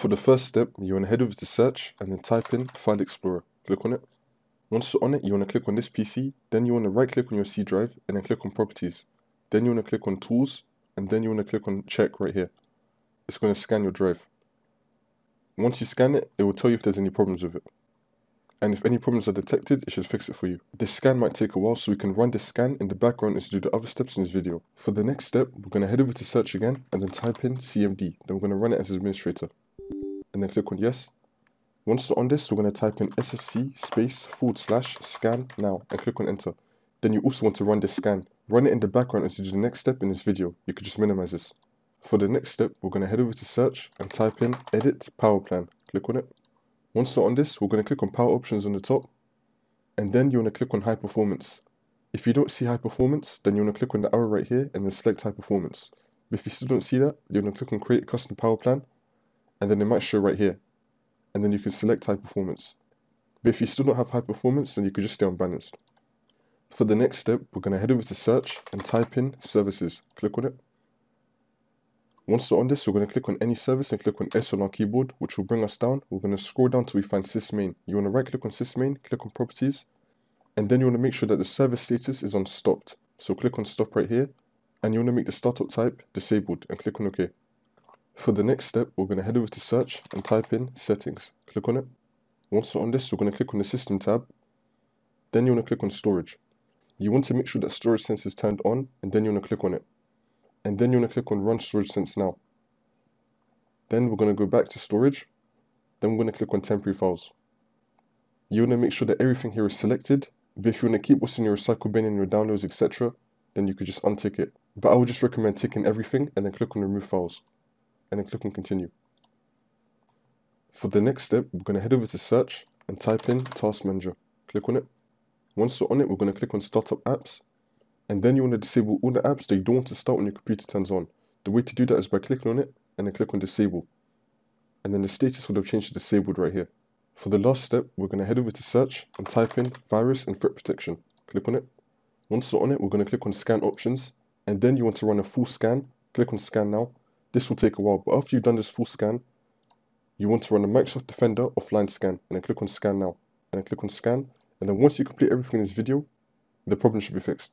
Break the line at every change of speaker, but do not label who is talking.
For the first step, you want to head over to search and then type in File Explorer. Click on it. Once you're on it, you want to click on this PC, then you want to right click on your C drive and then click on Properties. Then you want to click on Tools and then you want to click on Check right here. It's going to scan your drive. Once you scan it, it will tell you if there's any problems with it. And if any problems are detected, it should fix it for you. This scan might take a while, so we can run this scan in the background and do the other steps in this video. For the next step, we're going to head over to search again and then type in CMD. Then we're going to run it as administrator. And then click on yes. Once we're on this, we're going to type in sfc space forward slash scan now and click on enter. Then you also want to run this scan. Run it in the background as you do the next step in this video. You could just minimize this. For the next step, we're going to head over to search and type in edit power plan. Click on it. Once we're on this, we're going to click on power options on the top and then you want to click on high performance. If you don't see high performance, then you want to click on the arrow right here and then select high performance. But if you still don't see that, you want to click on create custom power plan and then it might show right here. And then you can select high performance. But if you still don't have high performance, then you could just stay unbalanced. For the next step, we're going to head over to search and type in services. Click on it. Once we're on this, we're going to click on any service and click on S on our keyboard, which will bring us down. We're going to scroll down till we find sysmain. You want to right click on sysmain, click on properties, and then you want to make sure that the service status is on stopped. So click on stop right here, and you want to make the startup type disabled and click on OK. For the next step, we're going to head over to search and type in settings. Click on it. Once we're on this, we're going to click on the system tab. Then you want to click on storage. You want to make sure that storage sense is turned on, and then you want to click on it and then you want to click on run storage sense now. Then we're going to go back to storage. Then we're going to click on temporary files. You want to make sure that everything here is selected. But if you want to keep what's in your recycle bin and your downloads, etc., then you could just untick it. But I would just recommend ticking everything and then click on remove files. And then click on continue. For the next step, we're going to head over to search and type in task manager. Click on it. Once you're on it, we're going to click on startup apps and then you want to disable all the apps that you don't want to start when your computer turns on. The way to do that is by clicking on it and then click on disable. And then the status will have changed to disabled right here. For the last step, we're going to head over to search and type in virus and threat protection. Click on it. Once you're on it, we're going to click on scan options. And then you want to run a full scan. Click on scan now. This will take a while, but after you've done this full scan, you want to run a Microsoft Defender offline scan. And then click on scan now. And then click on scan. And then once you complete everything in this video, the problem should be fixed.